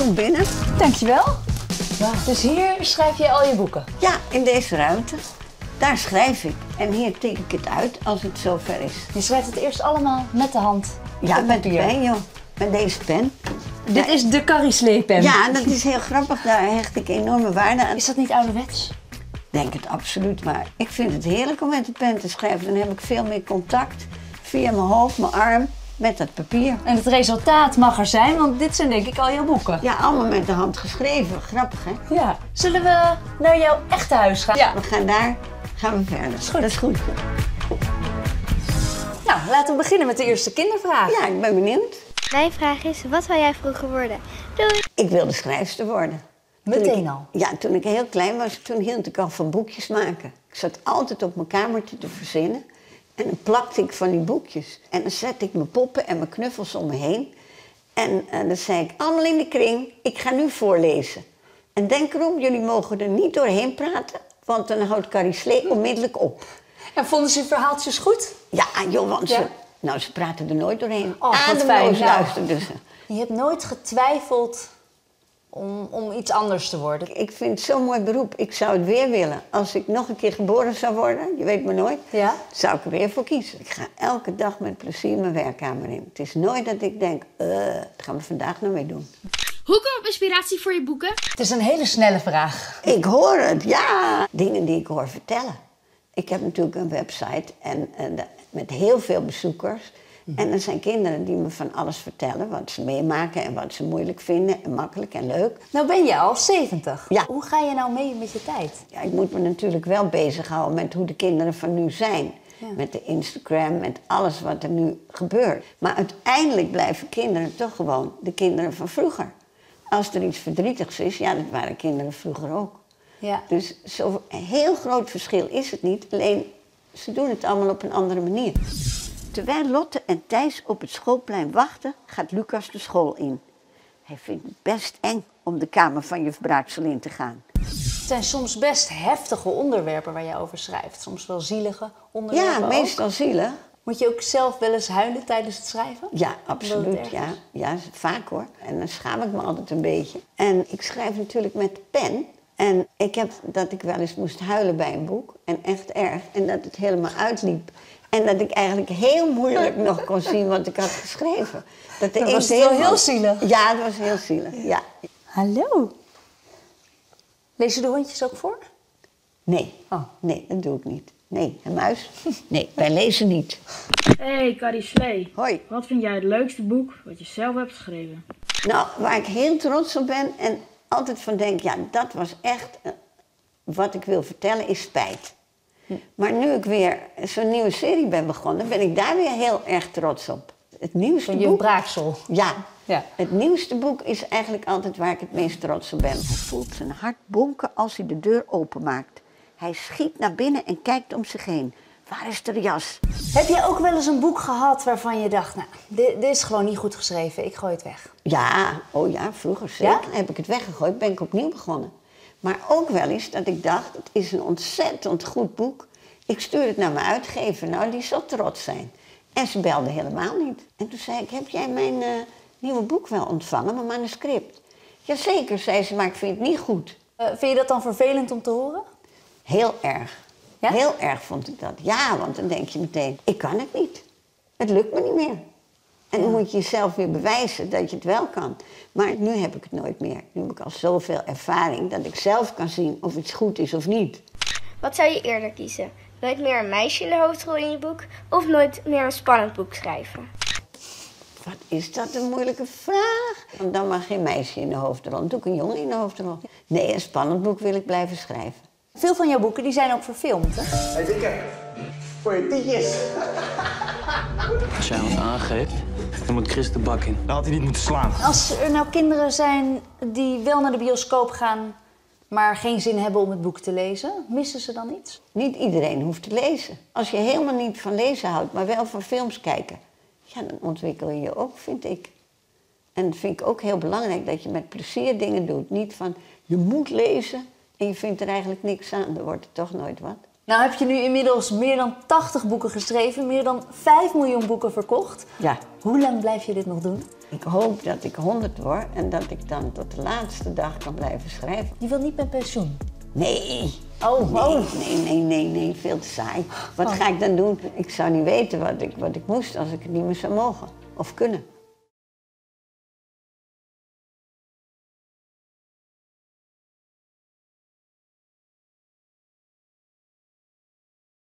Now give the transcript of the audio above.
Kom binnen. Dankjewel. Dus hier schrijf je al je boeken? Ja, in deze ruimte. Daar schrijf ik. En hier tik ik het uit als het zover is. Je schrijft het eerst allemaal met de hand. Ja, met de pen, joh. Met deze pen. Dit is de Carrie Sleepen. Ja, dat is heel grappig. Daar hecht ik enorme waarde aan. Is dat niet ouderwets? Denk het absoluut, maar ik vind het heerlijk om met de pen te schrijven. Dan heb ik veel meer contact via mijn hoofd, mijn arm, met dat papier. En het resultaat mag er zijn, want dit zijn denk ik al jouw boeken. Ja, allemaal met de hand geschreven. Grappig, hè? Ja. Zullen we naar jouw echte huis gaan? Ja. We gaan daar, gaan we verder. Dat is goed. Dat is goed. Nou, laten we beginnen met de eerste kindervraag. Ja, ik ben benieuwd. Mijn vraag is, wat wil jij vroeger worden? Doei! Ik wilde schrijfster worden. Meteen Toen ik- al? Ja, toen ik heel klein was, toen hield ik al van boekjes maken. Ik zat altijd op mijn kamertje te verzinnen. En dan plakte ik van die boekjes. En dan zette ik mijn poppen en mijn knuffels om me heen. En eh, dan zei ik, allemaal in de kring, ik ga nu voorlezen. En denk erom, jullie mogen er niet doorheen praten, want dan houdt Carrie Slee onmiddellijk op. En vonden ze je verhaaltjes goed? Ja, joh, want Ja? ze, nou, ze praten er nooit doorheen. Oh, Ademloos luisterden ze. Je hebt nooit getwijfeld om, om iets anders te worden. Ik vind het zo'n mooi beroep. Ik zou het weer willen. Als ik nog een keer geboren zou worden, je weet maar nooit, Ja? zou ik er weer voor kiezen. Ik ga elke dag met plezier mijn werkkamer in. Het is nooit dat ik denk, eh, dat gaan we vandaag nou mee doen. Hoe kom je op inspiratie voor je boeken? Het is een hele snelle vraag. Ik hoor het, ja. Dingen die ik hoor vertellen. Ik heb natuurlijk een website en, de- met heel veel bezoekers. En er zijn kinderen die me van alles vertellen. Wat ze meemaken en wat ze moeilijk vinden en makkelijk en leuk. Nou ben je al 70. Ja. Hoe ga je nou mee met je tijd? Ja, ik moet me natuurlijk wel bezighouden met hoe de kinderen van nu zijn. Ja. Met de Instagram, met alles wat er nu gebeurt. Maar uiteindelijk blijven kinderen toch gewoon de kinderen van vroeger. Als er iets verdrietigs is, ja, dat waren kinderen vroeger ook. Ja. Dus zo'n heel groot verschil is het niet. Alleen, ze doen het allemaal op een andere manier. Terwijl Lotte en Thijs op het schoolplein wachten, gaat Lucas de school in. Hij vindt het best eng om de kamer van juf Braaksel in te gaan. Het zijn soms best heftige onderwerpen waar jij over schrijft. Soms wel zielige onderwerpen Ja, ook. meestal zielig. Moet je ook zelf wel eens huilen tijdens het schrijven? Ja, absoluut. Ja, ja, vaak hoor. En dan schaam ik me altijd een beetje. En ik schrijf natuurlijk met pen. En ik heb dat ik wel eens moest huilen bij een boek. En echt erg. En dat het helemaal uitliep. En dat ik eigenlijk heel moeilijk nog kon zien wat ik had geschreven. Dat, Dan was helemaal- heel zielig. Ja, het was heel zielig. Ja. Hallo. Lees je de hondjes ook voor? Nee. Oh. Nee, dat doe ik niet. Nee, een muis? Nee, wij lezen niet. Hey, Carrie Slee. Hoi. Wat vind jij het leukste boek wat je zelf hebt geschreven? Nou, waar ik heel trots op ben en altijd van denk, ja, dat was echt eh, wat ik wil vertellen, is spijt. Maar nu ik weer zo'n nieuwe serie ben begonnen, ben ik daar weer heel erg trots op. Het nieuwste Van je boek. braaksel. Ja. Ja. Het nieuwste boek is eigenlijk altijd waar ik het meest trots op ben. Hij voelt zijn hart bonken als hij de deur openmaakt. Hij schiet naar binnen en kijkt om zich heen. Waar is de jas? Heb jij ook wel eens een boek gehad waarvan je dacht, nou, dit, dit is gewoon niet goed geschreven, ik gooi het weg? Ja, oh ja, vroeger zeker. Heb ik het weggegooid, ben ik opnieuw begonnen. Maar ook wel eens dat ik dacht, het is een ontzettend goed boek. Ik stuur het naar mijn uitgever, nou die zal trots zijn. En ze belde helemaal niet. En toen zei ik, heb jij mijn eh, nieuwe boek wel ontvangen, mijn manuscript? Jazeker, zei ze, maar ik vind het niet goed. Eh, vind je dat dan vervelend om te horen? Heel erg. Ja? Heel erg vond ik dat. Ja, want dan denk je meteen, ik kan het niet. Het lukt me niet meer. En dan moet je jezelf weer bewijzen dat je het wel kan. Maar nu heb ik het nooit meer. Nu heb ik al zoveel ervaring dat ik zelf kan zien of iets goed is of niet. Wat zou je eerder kiezen? Nooit meer een meisje in de hoofdrol in je boek of nooit meer een spannend boek schrijven? Wat is dat een moeilijke vraag? Want dan mag geen meisje in de hoofdrol. Dan doe ik een jongen in de hoofdrol. Nee, een spannend boek wil ik blijven schrijven. Veel van jouw boeken die zijn ook verfilmd, hè? Hey, dikke. Poëtietjes. Als jij wat aangeeft, dan moet Chris de bak in. Dan had hij niet moeten slaan. Als er nou kinderen zijn die wel naar de bioscoop gaan, maar geen zin hebben om het boek te lezen, missen ze dan iets? Niet iedereen hoeft te lezen. Als je helemaal niet van lezen houdt, maar wel van films kijken, ja, dan ontwikkel je je ook, vind ik. En dat vind ik ook heel belangrijk dat je met plezier dingen doet. Niet van je moet lezen en je vindt er eigenlijk niks aan, dan wordt het toch nooit wat. Nou heb je nu inmiddels meer dan 80 boeken geschreven, meer dan 5 miljoen boeken verkocht. Ja, Hoe lang blijf je dit nog doen? ik hoop dat ik 100 word en dat ik dan tot de laatste dag kan blijven schrijven. Je wilt niet met pensioen. Nee. Oh, Nee, oh. nee, nee, nee, nee, veel te saai. Wat ga ik dan doen? Ik zou niet weten wat ik, wat ik moest als ik het niet meer zou mogen of kunnen.